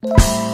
you